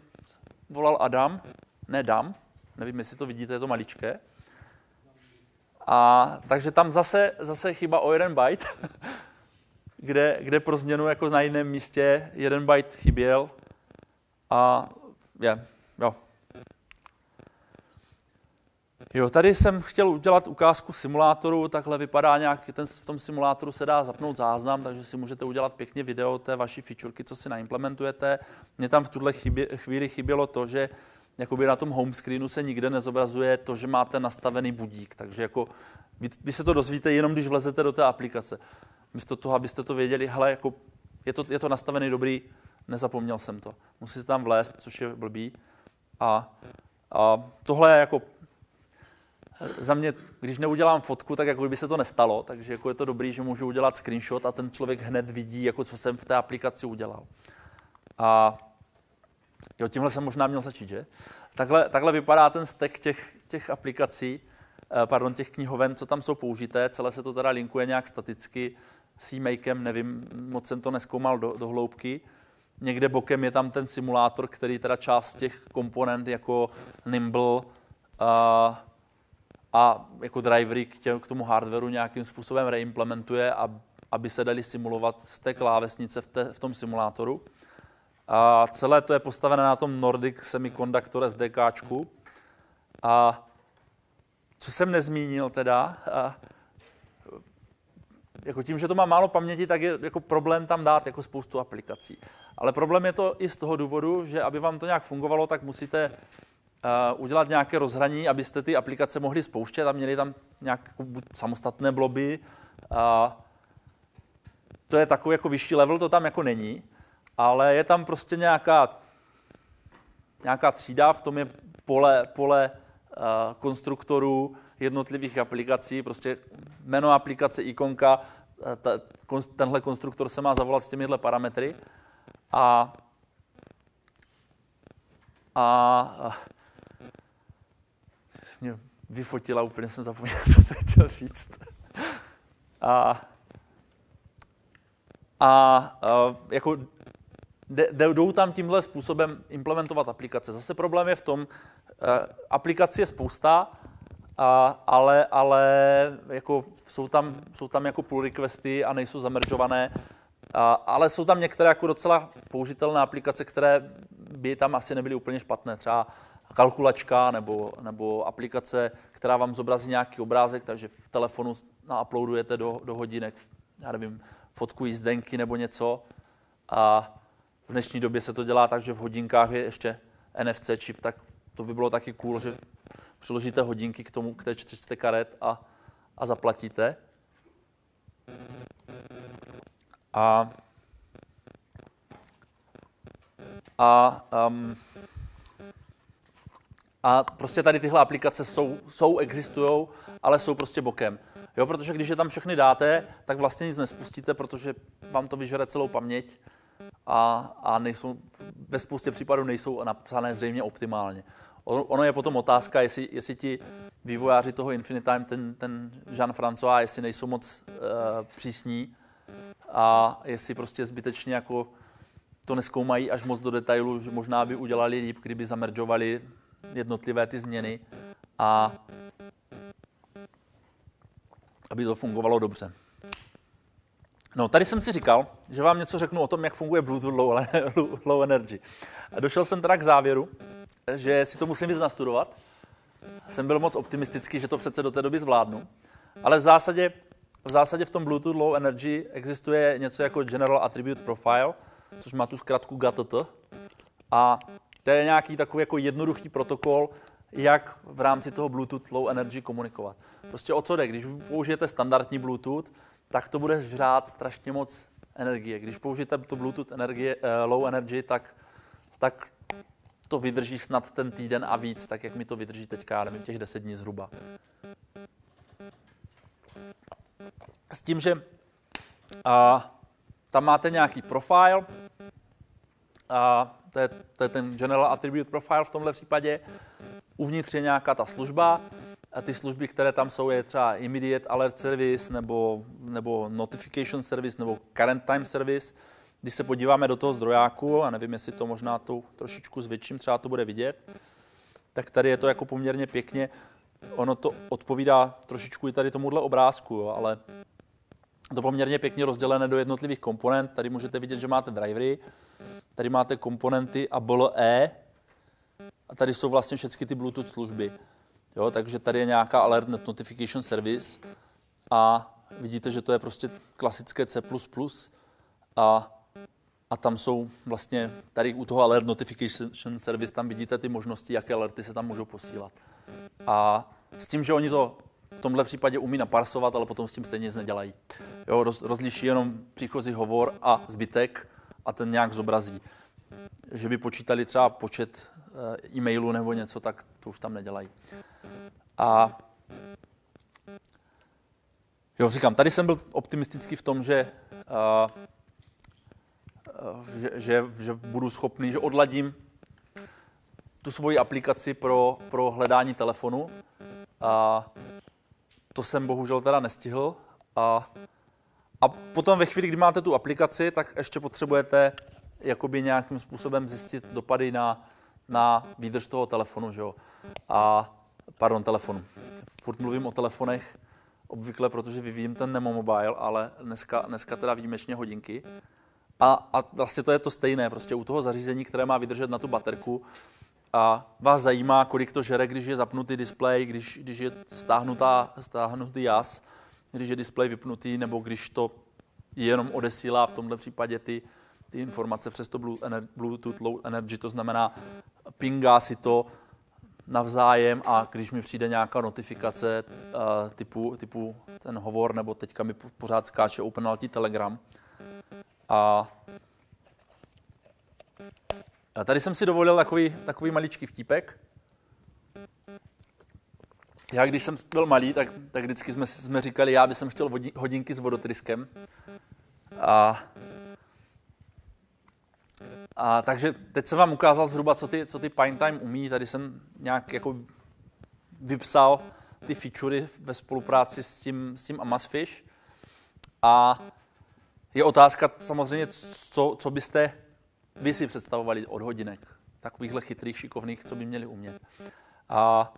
volal Adam, ne Dam, nevím, jestli to vidíte, je to maličké. A takže tam zase, zase chyba o jeden byte, <laughs> kde, kde pro změnu jako na jiném místě jeden byte chyběl a je, jo. Jo, tady jsem chtěl udělat ukázku simulátoru, takhle vypadá nějak, ten, v tom simulátoru se dá zapnout záznam, takže si můžete udělat pěkně video té vaší featurky, co si naimplementujete. Mně tam v tuhle chybě, chvíli chybělo to, že jakoby na tom home screenu se nikde nezobrazuje to, že máte nastavený budík, takže jako vy, vy se to dozvíte jenom, když vlezete do té aplikace místo toho, abyste to věděli, hele, jako je to, je to nastavený dobrý, nezapomněl jsem to. Musíte tam vlézt, což je blbý. A, a tohle je jako za mě, když neudělám fotku, tak jako by se to nestalo, takže jako je to dobrý, že můžu udělat screenshot a ten člověk hned vidí, jako co jsem v té aplikaci udělal. A jo, tímhle jsem možná měl začít, že? Takhle, takhle vypadá ten stack těch, těch aplikací, eh, pardon, těch knihoven, co tam jsou použité, celé se to teda linkuje nějak staticky, CMakem, nevím, moc jsem to neskoumal do, do hloubky. Někde bokem je tam ten simulátor, který teda část těch komponent jako Nimble, uh, a jako drivery k, tě, k tomu hardwareu nějakým způsobem reimplementuje, aby se dali simulovat z té klávesnice v, té, v tom simulátoru. A celé to je postavené na tom Nordic Semiconductor SDKčku. A co jsem nezmínil teda, a jako tím, že to má málo paměti, tak je jako problém tam dát jako spoustu aplikací. Ale problém je to i z toho důvodu, že aby vám to nějak fungovalo, tak musíte uh, udělat nějaké rozhraní, abyste ty aplikace mohli spouštět a měli tam nějak jako buď samostatné bloby. Uh, to je takový jako vyšší level, to tam jako není, ale je tam prostě nějaká, nějaká třída, v tom je pole, pole uh, konstruktorů jednotlivých aplikací, prostě jméno aplikace, ikonka, ta, tenhle konstruktor se má zavolat s těmihle parametry a, a mě vyfotila, úplně jsem zapomněl, <laughs> co jsem chtěl říct. A, a, a jako jdou tam tímhle způsobem implementovat aplikace. Zase problém je v tom, eh, aplikací je spousta, a, ale, ale jako jsou, tam, jsou tam jako pull requesty a nejsou zameržované, a, ale jsou tam některé jako docela použitelné aplikace, které by tam asi nebyly úplně špatné. Třeba kalkulačka nebo, nebo aplikace, která vám zobrazí nějaký obrázek, takže v telefonu nauploadujete do, do hodinek, já nevím, fotku jízdenky nebo něco. A v dnešní době se to dělá tak, že v hodinkách je ještě NFC čip, tak to by bylo taky cool, že přiložíte hodinky k tomu, k té čtyřce karet a, a zaplatíte. A, a, um, a prostě tady tyhle aplikace jsou, jsou existují, ale jsou prostě bokem. Jo, protože když je tam všechny dáte, tak vlastně nic nespustíte, protože vám to vyžere celou paměť a, a nejsou, ve spoustě případů nejsou napsané zřejmě optimálně. Ono je potom otázka, jestli, jestli ti vývojáři toho Infinitime, ten, ten Jean-François, jestli nejsou moc uh, přísní a jestli prostě zbytečně jako to neskoumají až moc do detailu, že možná by udělali líp, kdyby zameržovali jednotlivé ty změny a aby to fungovalo dobře. No, tady jsem si říkal, že vám něco řeknu o tom, jak funguje Bluetooth Low, <laughs> low Energy. A došel jsem teda k závěru, že si to musím víc nastudovat. Jsem byl moc optimistický, že to přece do té doby zvládnu. Ale v zásadě, v zásadě v tom Bluetooth Low Energy existuje něco jako General Attribute Profile, což má tu zkratku GATT. A to je nějaký takový jako jednoduchý protokol, jak v rámci toho Bluetooth Low Energy komunikovat. Prostě o co jde? Když použijete standardní Bluetooth, tak to bude žrát strašně moc energie. Když použijete to Bluetooth energie, uh, Low Energy, tak, tak to vydrží snad ten týden a víc, tak jak mi to vydrží teďka, nevím, těch 10 dní zhruba. S tím, že a, tam máte nějaký profile, a to, je, to je ten General Attribute Profile v tomhle případě. Uvnitř je nějaká ta služba, a ty služby, které tam jsou, je třeba Immediate Alert Service, nebo, nebo Notification Service, nebo Current Time Service. Když se podíváme do toho zdrojáku, a nevím, jestli to možná tu trošičku zvětším, třeba to bude vidět, tak tady je to jako poměrně pěkně, ono to odpovídá trošičku i tady tomuhle obrázku, jo, ale to poměrně pěkně rozdělené do jednotlivých komponent. Tady můžete vidět, že máte drivery, tady máte komponenty a BLE, a tady jsou vlastně všechny ty Bluetooth služby. Jo, takže tady je nějaká Alert Notification Service a vidíte, že to je prostě klasické C++ a a tam jsou vlastně, tady u toho Alert Notification Service, tam vidíte ty možnosti, jaké alerty se tam můžou posílat. A s tím, že oni to v tomhle případě umí naparsovat, ale potom s tím stejně nic nedělají. Jo, roz, rozliší jenom příchozí hovor a zbytek a ten nějak zobrazí. Že by počítali třeba počet eh, e-mailů nebo něco, tak to už tam nedělají. A jo, říkám, tady jsem byl optimistický v tom, že uh, že, že, že budu schopný, že odladím tu svoji aplikaci pro, pro hledání telefonu. A to jsem bohužel teda nestihl. A, a potom ve chvíli, kdy máte tu aplikaci, tak ještě potřebujete jakoby nějakým způsobem zjistit dopady na, na výdrž toho telefonu, že jo? A, pardon, telefonu, furt mluvím o telefonech, obvykle, protože vyvíjím ten Nemo Mobile, ale dneska, dneska teda výjimečně hodinky. A, a vlastně to je to stejné, prostě u toho zařízení, které má vydržet na tu baterku, a vás zajímá, kolik to žere, když je zapnutý displej, když, když je stáhnutá, stáhnutý jas, když je displej vypnutý, nebo když to jenom odesílá v tomto případě ty, ty informace přes to Bluetooth Low Energy, to znamená pingá si to navzájem a když mi přijde nějaká notifikace uh, typu, typu ten hovor, nebo teďka mi pořád skáče OpenALT Telegram. A tady jsem si dovolil takový, takový maličký vtípek. Já, když jsem byl malý, tak, tak vždycky jsme, jsme říkali, já bych chtěl hodinky s vodotryskem. A, a takže teď jsem vám ukázal zhruba, co ty, co ty Pine Time umí. Tady jsem nějak jako vypsal ty featurey ve spolupráci s tím, s tím Amazfish. A je otázka samozřejmě, co, co byste vy si představovali od hodinek. Takovýchhle chytrých, šikovných, co by měli umět. A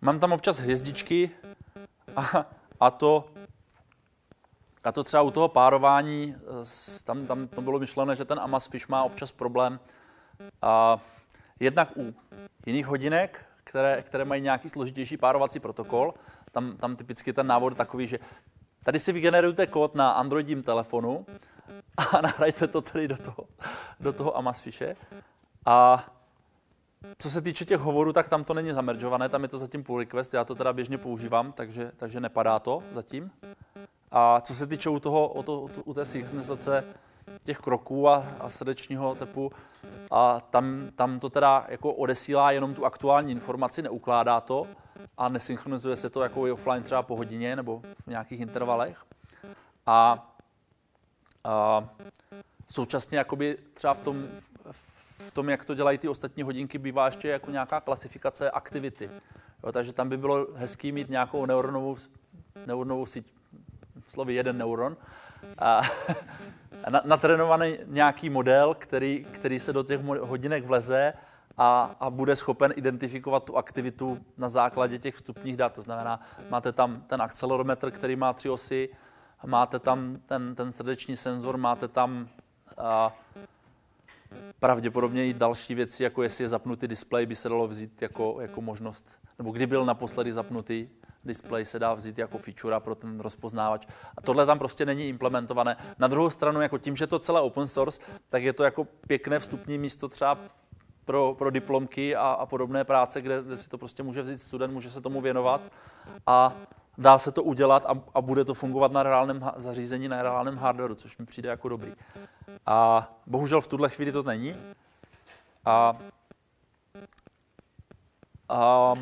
mám tam občas hvězdičky a, a to a to třeba u toho párování, tam, tam to bylo myšlené, že ten Amazfish má občas problém. A jednak u jiných hodinek, které, které mají nějaký složitější párovací protokol, tam, tam typicky ten návod takový, že tady si vygenerujete kód na Androidím telefonu a <laughs> nahrajte to tedy do toho, do toho Amazfishe. A co se týče těch hovorů, tak tam to není zameržované, tam je to zatím pull request, já to teda běžně používám, takže, takže nepadá to zatím. A co se týče u, toho, u, to, u té synchronizace těch kroků a, a srdečního tepu, a tam, tam to teda jako odesílá jenom tu aktuální informaci, neukládá to a nesynchronizuje se to jako offline třeba po hodině nebo v nějakých intervalech. A a současně jakoby třeba v tom, v tom, jak to dělají ty ostatní hodinky, bývá ještě jako nějaká klasifikace aktivity. Jo, takže tam by bylo hezký mít nějakou neuronovou, neuronovou síť, slovy jeden neuron, a, <laughs> a natrénovaný nějaký model, který, který se do těch hodinek vleze a, a bude schopen identifikovat tu aktivitu na základě těch vstupních dat. To znamená, máte tam ten akcelerometr, který má tři osy, máte tam ten, ten srdeční senzor, máte tam a, pravděpodobně i další věci, jako jestli je zapnutý displej, by se dalo vzít jako, jako možnost, nebo kdy byl naposledy zapnutý displej, se dá vzít jako feature pro ten rozpoznávač. A tohle tam prostě není implementované. Na druhou stranu, jako tím, že to celé open source, tak je to jako pěkné vstupní místo třeba pro, pro diplomky a, a podobné práce, kde, kde si to prostě může vzít student, může se tomu věnovat a dá se to udělat a, a bude to fungovat na reálném zařízení, na reálném hardwareu, což mi přijde jako dobrý. A bohužel v tuhle chvíli to není. A, a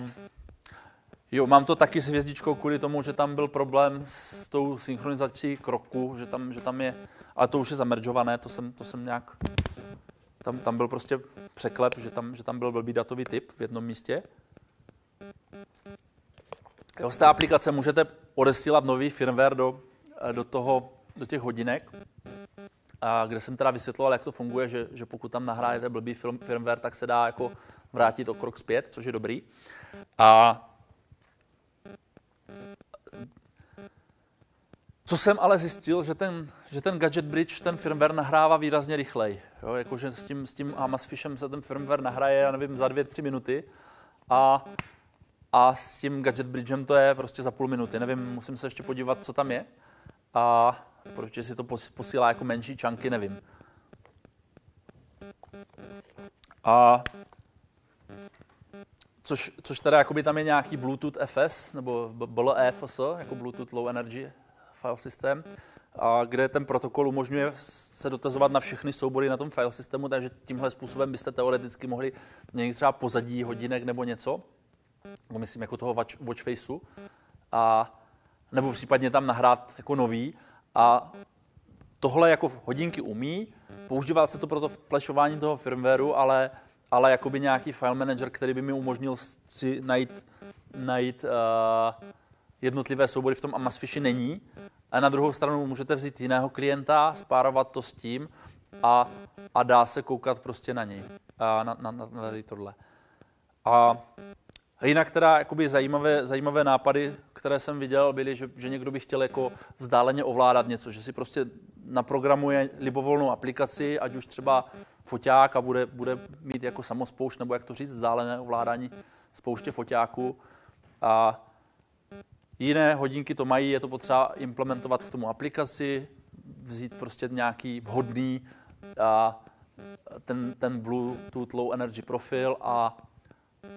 jo, mám to taky s hvězdičkou kvůli tomu, že tam byl problém s tou synchronizací kroku, že tam, že tam je, ale to už je zameržované, to jsem, to jsem nějak, tam, tam byl prostě překlep, že tam, že tam byl blbý datový typ v jednom místě. Jo, z té aplikace můžete odesílat nový firmware do, do, toho, do těch hodinek, a kde jsem teda vysvětloval, jak to funguje, že, že pokud tam nahrájete blbý firmware, tak se dá jako vrátit o krok zpět, což je dobrý. A co jsem ale zjistil, že ten, že ten Gadget Bridge ten firmware nahrává výrazně rychleji. Jo, jakože s tím, s tím Amazfishem se ten firmware nahraje, já nevím, za dvě, tři minuty. A a s tím Gadget Bridgem to je prostě za půl minuty. Nevím, musím se ještě podívat, co tam je. A proč si to posílá jako menší čanky, nevím. A což, což teda jakoby tam je nějaký Bluetooth FS, nebo BLEFS, jako Bluetooth Low Energy file system, a kde ten protokol umožňuje se dotazovat na všechny soubory na tom file systému, takže tímhle způsobem byste teoreticky mohli měnit třeba pozadí hodinek nebo něco. No myslím jako toho watch, watch faceu, a, nebo případně tam nahrát jako nový. A tohle jako hodinky umí, používá se to pro to flashování toho firmwareu, ale, ale jakoby nějaký file manager, který by mi umožnil si najít, najít uh, jednotlivé soubory v tom Amazfishi není. A na druhou stranu můžete vzít jiného klienta, spárovat to s tím a, a dá se koukat prostě na něj, a na, na, na, na tohle. A jinak teda jakoby zajímavé, zajímavé nápady, které jsem viděl, byly, že, že někdo by chtěl jako vzdáleně ovládat něco, že si prostě naprogramuje libovolnou aplikaci, ať už třeba foťák a bude, bude mít jako samospoušť, nebo jak to říct, vzdálené ovládání spouště foťáku. A jiné hodinky to mají, je to potřeba implementovat k tomu aplikaci, vzít prostě nějaký vhodný a ten, ten Bluetooth Low Energy profil a,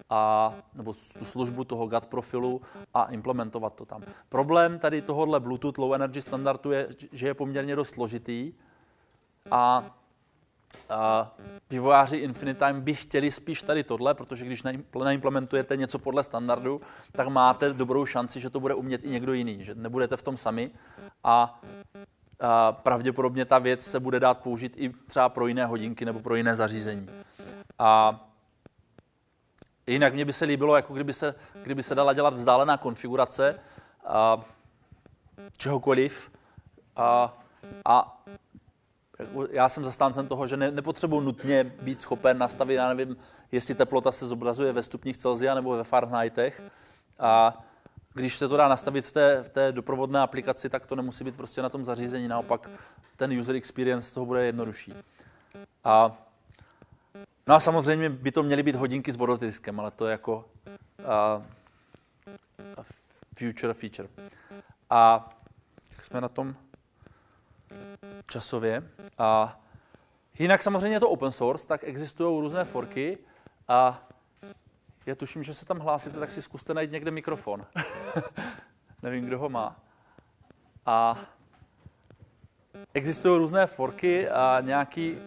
a, nebo tu službu toho GAT profilu a implementovat to tam. Problém tady tohohle Bluetooth Low Energy standardu je, že je poměrně dost složitý a, vývojáři Infinitime by chtěli spíš tady tohle, protože když neimplementujete něco podle standardu, tak máte dobrou šanci, že to bude umět i někdo jiný, že nebudete v tom sami a a pravděpodobně ta věc se bude dát použít i třeba pro jiné hodinky nebo pro jiné zařízení. A jinak mě by se líbilo, jako kdyby se, kdyby se dala dělat vzdálená konfigurace a, čehokoliv. A, a jako já jsem zastáncem toho, že ne, nepotřebuji nutně být schopen nastavit, já nevím, jestli teplota se zobrazuje ve stupních Celsia nebo ve Fahrenheitech. A když se to dá nastavit v té, v té doprovodné aplikaci, tak to nemusí být prostě na tom zařízení. Naopak ten user experience z toho bude jednodušší. A, no a samozřejmě by to měly být hodinky s vodotyskem, ale to je jako a, future feature. A jak jsme na tom časově. A jinak samozřejmě je to open source, tak existují různé forky a já tuším, že se tam hlásíte, tak si zkuste najít někde mikrofon. <laughs> Nevím, kdo ho má. A existují různé forky a nějaký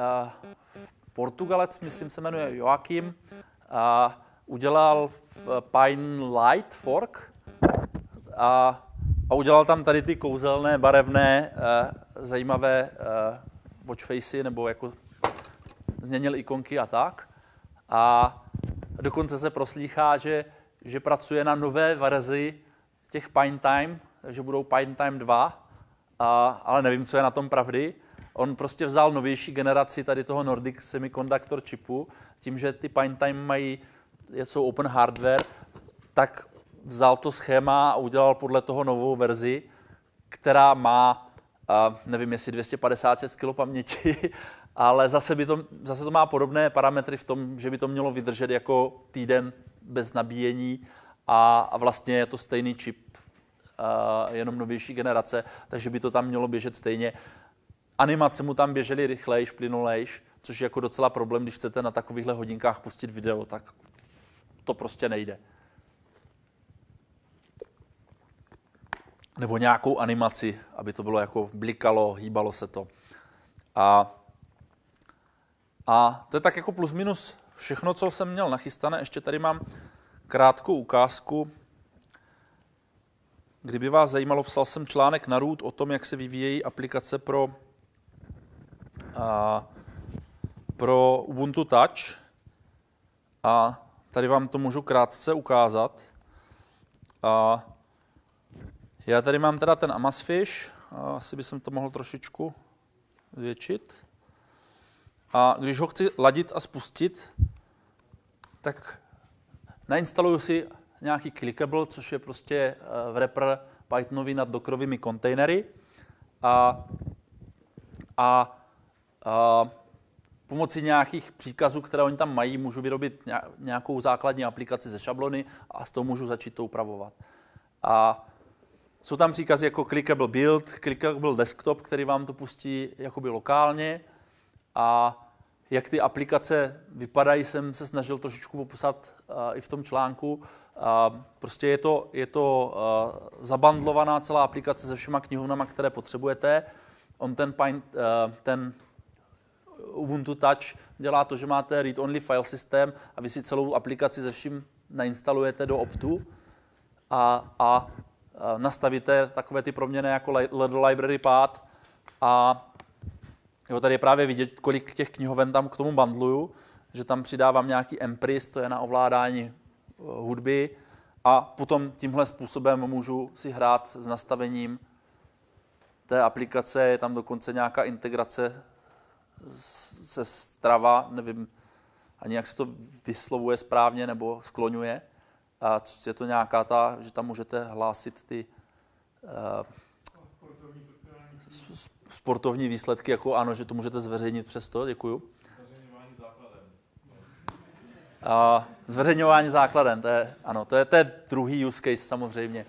a, Portugalec, myslím, se jmenuje Joachim, a udělal Pine Light fork a, a udělal tam tady ty kouzelné, barevné, a, zajímavé watchfacey, nebo jako změnil ikonky a tak. A Dokonce se proslýchá, že, že pracuje na nové verzi těch Pine Time, že budou Pine Time 2, a, ale nevím, co je na tom pravdy. On prostě vzal novější generaci tady toho Nordic Semiconductor chipu, tím, že ty Pine Time mají, jsou open hardware, tak vzal to schéma a udělal podle toho novou verzi, která má, nevím, jestli 256 kg paměti <laughs> ale zase, by to, zase to má podobné parametry v tom, že by to mělo vydržet jako týden bez nabíjení a, a vlastně je to stejný čip, uh, jenom novější generace, takže by to tam mělo běžet stejně. Animace mu tam běžely rychlejš, plynulejš, což je jako docela problém, když chcete na takovýchhle hodinkách pustit video, tak to prostě nejde. Nebo nějakou animaci, aby to bylo jako blikalo, hýbalo se to. A a to je tak jako plus minus všechno, co jsem měl nachystané. Ještě tady mám krátkou ukázku. Kdyby vás zajímalo, psal jsem článek na Root o tom, jak se vyvíjejí aplikace pro, a, pro Ubuntu Touch. A tady vám to můžu krátce ukázat. A já tady mám teda ten Amazfish, asi bych to mohl trošičku zvětšit. A když ho chci ladit a spustit, tak nainstaluju si nějaký clickable, což je prostě uh, wrapper Pythonový nad dokrovými kontejnery. A, a, a pomocí nějakých příkazů, které oni tam mají, můžu vyrobit nějakou základní aplikaci ze šablony a z toho můžu začít to upravovat. A jsou tam příkazy jako clickable build, clickable desktop, který vám to pustí jakoby lokálně a jak ty aplikace vypadají, jsem se snažil trošičku popsat uh, i v tom článku. Uh, prostě je to, je to uh, zabandlovaná celá aplikace se všema knihovnama, které potřebujete. On ten, uh, ten Ubuntu Touch dělá to, že máte read-only file systém a vy si celou aplikaci ze vším nainstalujete do Optu a, a nastavíte takové ty proměny jako library path a Jo, tady je právě vidět, kolik těch knihoven tam k tomu bandluju, že tam přidávám nějaký empris, to je na ovládání eh, hudby, a potom tímhle způsobem můžu si hrát s nastavením té aplikace, je tam dokonce nějaká integrace se Strava, nevím, ani jak se to vyslovuje správně nebo skloňuje. A je to nějaká ta, že tam můžete hlásit ty uh, Sportovní výsledky, jako ano, že to můžete zveřejnit přes to, děkuju. A zveřejňování základen, to je, ano, to je, to je druhý use case samozřejmě.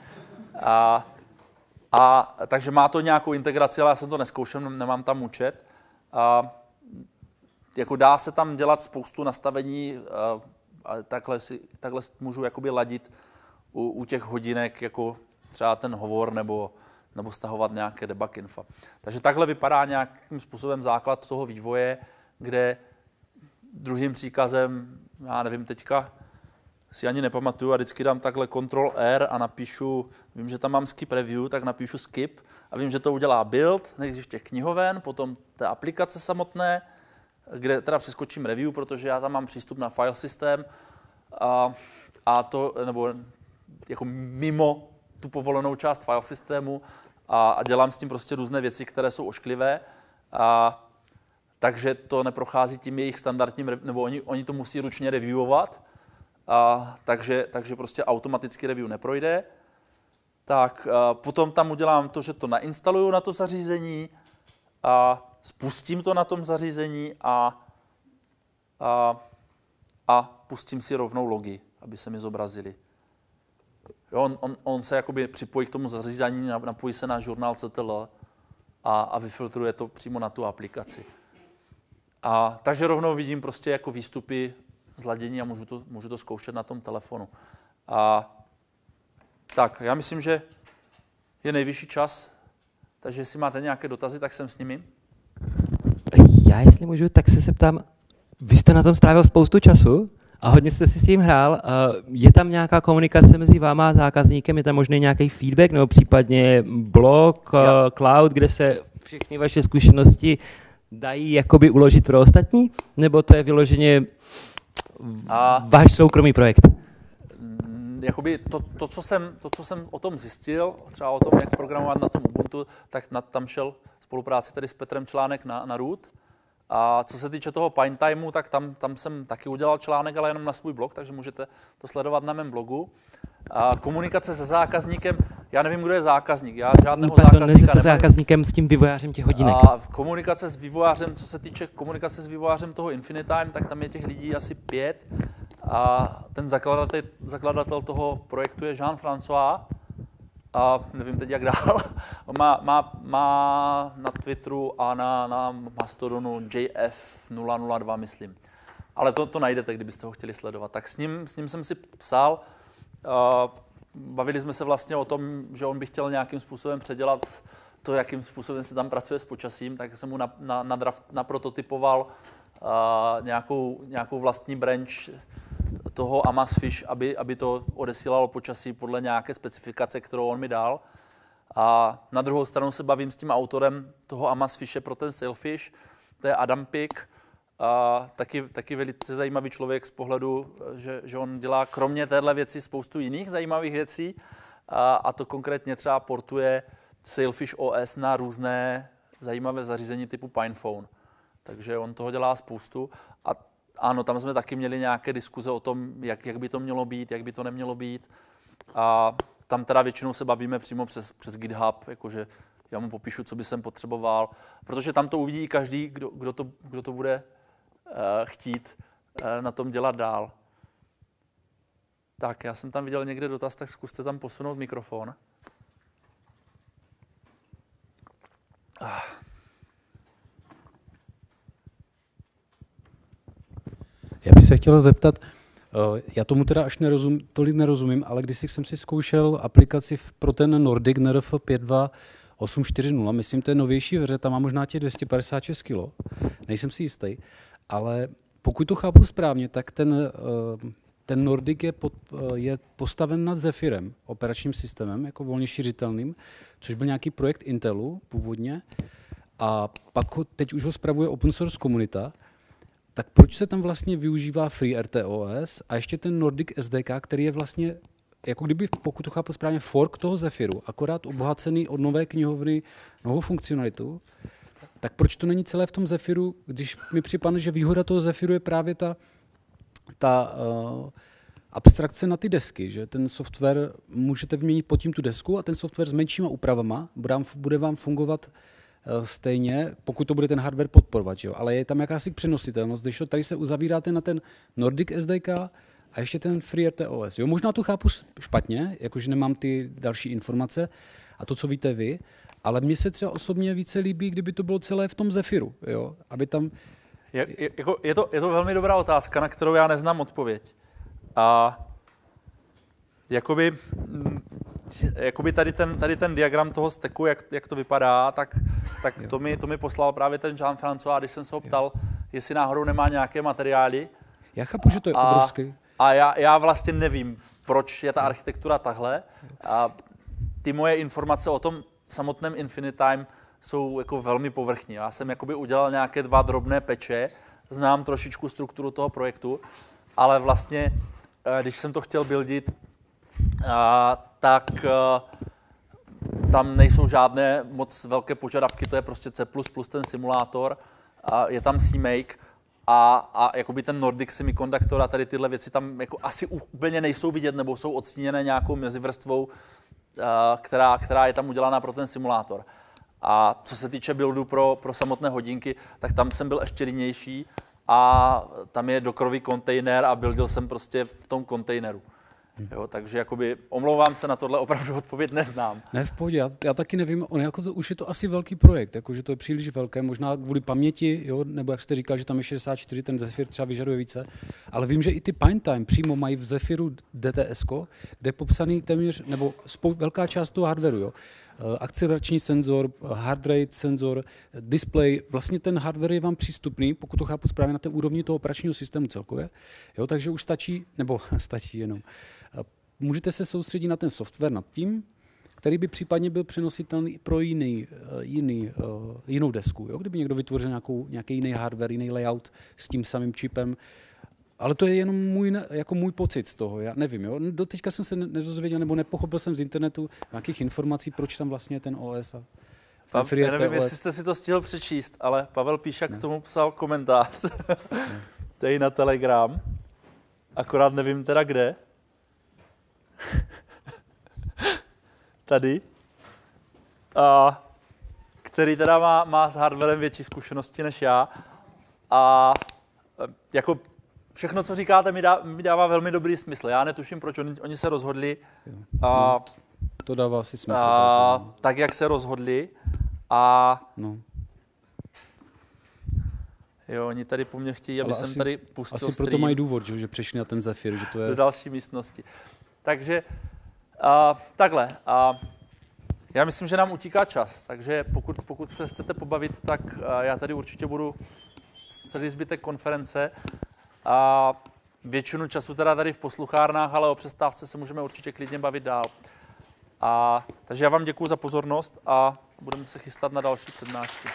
A, a, takže má to nějakou integraci, ale já jsem to neskoušel, nemám tam účet. A, jako dá se tam dělat spoustu nastavení, a, takhle, si, takhle můžu jakoby ladit u, u těch hodinek, jako třeba ten hovor nebo, nebo stahovat nějaké debug info. Takže takhle vypadá nějakým způsobem základ toho vývoje, kde druhým příkazem, já nevím teďka, si ani nepamatuju a vždycky dám takhle Ctrl R a napíšu, vím, že tam mám skip review, tak napíšu skip a vím, že to udělá build, nejdřív těch knihoven, potom té aplikace samotné, kde teda přeskočím review, protože já tam mám přístup na file systém a, a to, nebo jako mimo tu povolenou část file systému a, a dělám s tím prostě různé věci, které jsou ošklivé. A, takže to neprochází tím jejich standardním, nebo oni, oni to musí ručně reviewovat, a, takže, takže prostě automaticky review neprojde. Tak a potom tam udělám to, že to nainstaluju na to zařízení a spustím to na tom zařízení a, a, a pustím si rovnou logy, aby se mi zobrazili. Jo, on, on, on se jakoby připojí k tomu zařízení, nap- napojí se na žurnál CTL a, a vyfiltruje to přímo na tu aplikaci. A, takže rovnou vidím prostě jako výstupy z ladění a můžu to, můžu to zkoušet na tom telefonu. A, tak, já myslím, že je nejvyšší čas, takže jestli máte nějaké dotazy, tak jsem s nimi. Já, jestli můžu, tak se zeptám, vy jste na tom strávil spoustu času a hodně jste si s tím hrál. Uh, Je tam nějaká komunikace mezi váma a zákazníkem? Je tam možný nějaký feedback nebo případně blog, uh, Jo. cloud, kde se všechny vaše zkušenosti dají jakoby uložit pro ostatní? Nebo to je vyloženě A váš soukromý projekt? mm, jakoby to, to, co jsem, to, co jsem o tom zjistil, třeba o tom, jak programovat na tom Ubuntu, tak na, tam šel spolupráci tedy s Petrem článek na, na root. A co se týče toho Pine Timeu, tak tam, tam jsem taky udělal článek, ale jenom na svůj blog, takže můžete to sledovat na mém blogu. A komunikace se zákazníkem, já nevím, kdo je zákazník, já žádného Pardon, zákazníka se zákazníkem, s tím vývojářem těch hodinek. A komunikace s vývojářem, co se týče komunikace s vývojářem toho Infinitime, tak tam je těch lidí asi pět. A ten zakladatel, zakladatel toho projektu je Jean-François. A nevím teď, jak dál. <laughs> Má, má, má na Twitteru a na, na Mastodonu JF002, myslím. Ale to, to najdete, kdybyste ho chtěli sledovat. Tak s ním, s ním jsem si psal. Uh, bavili jsme se vlastně o tom, že on by chtěl nějakým způsobem předělat to, jakým způsobem se tam pracuje s počasím, tak jsem mu na, na, na draft, naprototypoval nějakou, nějakou vlastní branch toho Amazfish, aby, aby to odesílalo počasí podle nějaké specifikace, kterou on mi dal. A na druhou stranu se bavím s tím autorem toho Amazfishe pro ten Sailfish, to je Adam Pick, a taky, taky velice zajímavý člověk z pohledu, že, že on dělá kromě téhle věci spoustu jiných zajímavých věcí a, a to konkrétně třeba portuje Sailfish OS na různé zajímavé zařízení typu PinePhone. Takže on toho dělá spoustu a ano, tam jsme taky měli nějaké diskuze o tom, jak, jak by to mělo být, jak by to nemělo být. A tam teda většinou se bavíme přímo přes, přes GitHub, jakože já mu popíšu, co by jsem potřeboval, protože tam to uvidí každý, kdo, kdo, to, kdo to bude uh, chtít uh, na tom dělat dál. Tak, já jsem tam viděl někde dotaz, tak zkuste tam posunout mikrofon. Já bych se chtěl zeptat, eh, já tomu teda až nerozum, tolik nerozumím, ale když jsem si zkoušel aplikaci pro ten Nordic NRF 52840, myslím, to je novější verze, tam má možná těch 256 kg, nejsem si jistý, ale pokud to chápu správně, tak ten, eh, ten Nordic je, pod, eh, je postaven nad Zephyrem, operačním systémem, jako volně šiřitelným, což byl nějaký projekt Intelu původně, a pak ho, teď už ho spravuje open source komunita, tak proč se tam vlastně využívá FreeRTOS a ještě ten Nordic SDK, který je vlastně, jako kdyby, pokud to chápu správně, fork toho Zephyru, akorát obohacený od nové knihovny novou funkcionalitu, tak proč to není celé v tom Zephyru, když mi připadne, že výhoda toho Zephyru je právě ta ta uh, abstrakce na ty desky, že ten software můžete vyměnit pod tím tu desku a ten software s menšíma úpravama bude vám, fungovat uh, stejně, pokud to bude ten hardware podporovat, jo? ale je tam jakási přenositelnost, když tady se uzavíráte na ten Nordic SDK a ještě ten FreeRTOS. Jo? Možná to chápu špatně, jakože nemám ty další informace a to, co víte vy, ale mně se třeba osobně více líbí, kdyby to bylo celé v tom Zephyru, jo? aby tam Je, je, jako, je, to, je to velmi dobrá otázka, na kterou já neznám odpověď. A jakoby, jakoby tady, ten, tady ten diagram toho steku, jak, jak to vypadá, tak, tak to, mi, to mi poslal právě ten Jean François, a když jsem se ho ptal, jestli náhodou nemá nějaké materiály. Já chápu, že to je a, obrovský. A já, já vlastně nevím, proč je ta architektura tahle. A ty moje informace o tom samotném Infinitime jsou jako velmi povrchní. Já jsem jakoby udělal nějaké dva drobné peče, znám trošičku strukturu toho projektu, ale vlastně, eh, když jsem to chtěl buildit, tak a, tam nejsou žádné moc velké požadavky, to je prostě C++, ten simulátor, a je tam CMake a, a jakoby ten Nordic Semiconductor a tady tyhle věci tam jako asi úplně nejsou vidět nebo jsou odstíněné nějakou mezivrstvou, a, která, která je tam udělána pro ten simulátor. A co se týče buildu pro, pro samotné hodinky, tak tam jsem byl ještě rinější a tam je dokrový kontejner a buildil jsem prostě v tom kontejneru. Jo, takže jakoby omlouvám se na tohle, opravdu odpověď neznám. Ne, v pohodě, já, já taky nevím, on jako to, už je to asi velký projekt, jako, že to je příliš velké, možná kvůli paměti, jo, nebo jak jste říkal, že tam je 64, ten Zephyr třeba vyžaduje více, ale vím, že i ty Time přímo mají v Zephyru DTS, kde je popsaný téměř, nebo spou, velká část toho hardwareu, jo. Eh, akcelerační senzor, hard rate senzor, display, vlastně ten hardware je vám přístupný, pokud to chápu správně, na té úrovni toho operačního systému celkově, jo, takže už stačí, nebo <laughs> stačí jenom, můžete se soustředit na ten software nad tím, který by případně byl přenositelný pro jiný, eh, jiný, jinou desku. Jo? Kdyby někdo vytvořil nějakou, nějaký jiný hardware, jiný layout s tím samým čipem. Ale to je jenom můj, jako můj pocit z toho, já nevím. Jo? Do teďka jsem se nedozvěděl nebo nepochopil jsem z internetu nějakých informací, proč tam vlastně ten OS a ten Pav, já nevím, OS. jestli jste si to stihl přečíst, ale Pavel Píšak ne. k tomu psal komentář. <laughs> Tady na Telegram. Akorát nevím teda kde. <laughs> tady, a, který teda má, má s hardwarem větší zkušenosti než já. A jako všechno, co říkáte, mi, dá, mi dává velmi dobrý smysl. Já netuším, proč oni, oni se rozhodli. A, to dává si smysl. A, tak, jak se rozhodli. A no. Jo, oni tady po mně chtějí, aby Ale jsem asi, tady pustil Asi stream proto mají důvod, že, že přešli na ten Zephyr, že to je... Do další místnosti. Takže uh, takhle. Uh, já myslím, že nám utíká čas, takže pokud, pokud se chcete pobavit, tak uh, já tady určitě budu celý zbytek konference. A většinu času teda tady v posluchárnách, ale o přestávce se můžeme určitě klidně bavit dál. A, takže já vám děkuji za pozornost a budeme se chystat na další přednášky.